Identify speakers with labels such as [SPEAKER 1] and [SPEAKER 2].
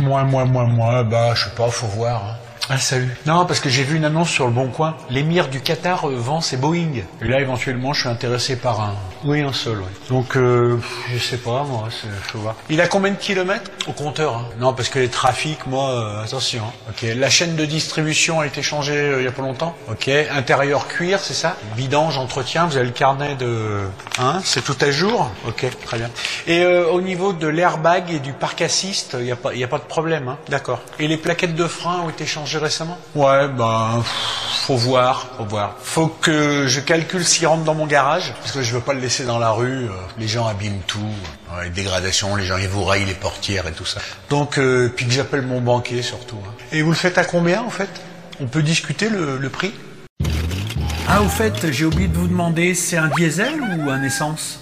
[SPEAKER 1] Moi, moi, moi, moi, bah, je sais pas, faut voir. hein.
[SPEAKER 2] Ah salut. Non, parce que j'ai vu une annonce sur le Bon Coin. L'émir du Qatar euh, vend ses Boeing.
[SPEAKER 1] Et là, éventuellement, je suis intéressé par un.
[SPEAKER 2] Oui, un seul, oui.
[SPEAKER 1] Donc, euh, je sais pas, moi, faut voir.
[SPEAKER 2] Il a combien de kilomètres? Au compteur. hein.
[SPEAKER 1] Non, parce que les trafics, moi, euh, attention. hein. Ok, la chaîne de distribution a été changée il y a pas longtemps. Ok, intérieur cuir, c'est ça? Vidange, entretien, vous avez le carnet de... Hein C'est tout à jour? Ok, très bien. Et euh, au niveau de l'airbag et du parc assist, il n'y a, pas- y a pas de problème, hein D'accord. Et les plaquettes de frein ont été changées récemment? Ouais, ben, faut voir, faut voir. Faut que je calcule s'il rentre dans mon garage, parce que je veux pas le laisser dans la rue. euh, les gens abîment tout, euh, les dégradations, les gens ils vous rayent les portières et tout ça. Donc, euh, puis que j'appelle mon banquier surtout. hein. Et vous le faites à combien en fait? On peut discuter le, le prix?
[SPEAKER 3] Ah, au fait, j'ai oublié de vous demander, c'est un diesel ou un essence?